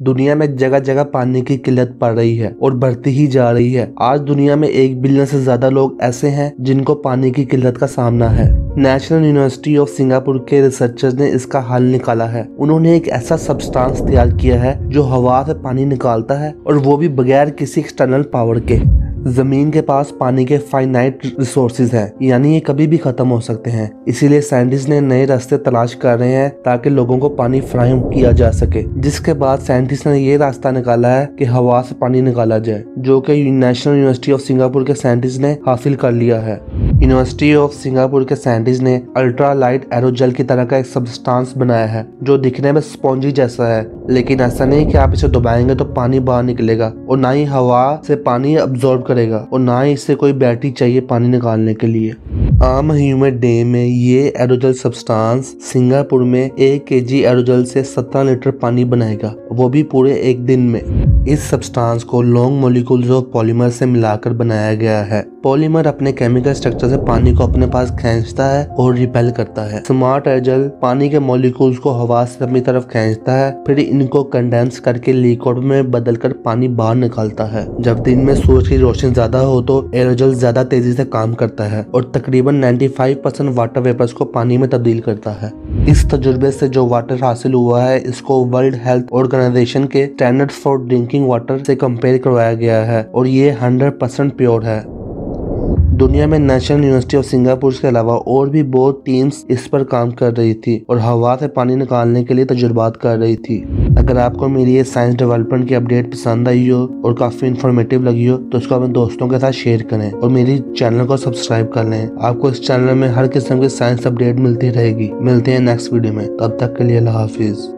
दुनिया में जगह जगह पानी की किल्लत पड़ रही है और बढ़ती ही जा रही है। आज दुनिया में एक बिलियन से ज़्यादा लोग ऐसे हैं जिनको पानी की किल्लत का सामना है। नेशनल यूनिवर्सिटी ऑफ़ सिंगापुर के रिसर्चर्स ने इसका हल निकाला है। उन्होंने एक ऐसा सब्सटेंस तैयार किया है जो हवा से पानी निकालता है और वो भी बगैर किसी एक्सटर्नल पावर के। ज़मीन के पास पानी के फाइनाइट रिसोर्सेज हैं, यानी ये कभी भी खत्म हो सकते हैं। इसीलिए साइंटिस्ट ने नए रास्ते तलाश कर रहे हैं ताकि लोगों को पानी फ्राहम किया जा सके। जिसके बाद साइंटिस्ट ने ये रास्ता निकाला है कि हवा से पानी निकाला जाए, जो कि नेशनल यूनिवर्सिटी ऑफ़ सिंगापुर के साइंटिस्ट ने हासिल कर लिया है। यूनिवर्सिटी ऑफ़ सिंगापुर के साइंटिस्ट ने अल्ट्रा लाइट एरोजल की तरह का एक सबस्टांस बनाया है, जो दिखने में स्पॉन्जी जैसा है। लेकिन ऐसा नहीं कि आप इसे दबाएँगे तो पानी बाहर निकलेगा, और ना ही हवा से पानी अब्जॉर्ब करेगा, और ना ही इससे कोई बैटरी चाहिए पानी निकालने के लिए। आम ह्यूमिड डे में ये एरोजल सब्सटेंस सिंगापुर में एक के जी एरोजल से सत्रह लीटर पानी बनाएगा, वो भी पूरे एक दिन में। इस सब्सटेंस को लॉन्ग मोलिकुल्स ऑफ़ पॉलीमर से मिलाकर बनाया गया है। पॉलीमर अपने केमिकल स्ट्रक्चर से पानी को अपने पास खींचता है और रिपेल करता है। स्मार्ट एजल पानी के मॉलिक्यूल्स को हवा से अपनी तरफ़ खींचता है, फिर इनको कंडेंस करके लिक्विड में बदलकर पानी बाहर निकालता है। जब दिन में सूरज की रोशनी ज़्यादा हो तो एरोजल ज़्यादा तेज़ी से काम करता है और तकरीबन 95 परसेंट वाटर वेपर्स को पानी में तब्दील करता है। इस तजुर्बे से जो वाटर हासिल हुआ है, इसको वर्ल्ड हेल्थ ऑर्गेनाइजेशन के स्टैंडर्ड फॉर ड्रिंकिंग वाटर से कंपेयर करवाया गया है और ये 100 परसेंट प्योर है। दुनिया में नेशनल यूनिवर्सिटी ऑफ़ सिंगापुर के अलावा और भी बहुत टीम्स इस पर काम कर रही थी और हवा से पानी निकालने के लिए तजुर्बात कर रही थी। अगर आपको मेरी ये साइंस डेवलपमेंट की अपडेट पसंद आई हो और काफ़ी इन्फॉर्मेटिव लगी हो तो उसको अपने दोस्तों के साथ शेयर करें और मेरी चैनल को सब्सक्राइब कर लें। आपको इस चैनल में हर किस्म की साइंस अपडेट मिलती रहेगी। मिलते हैं नेक्स्ट वीडियो में। तब तक के लिए अल्लाह हाफिज़।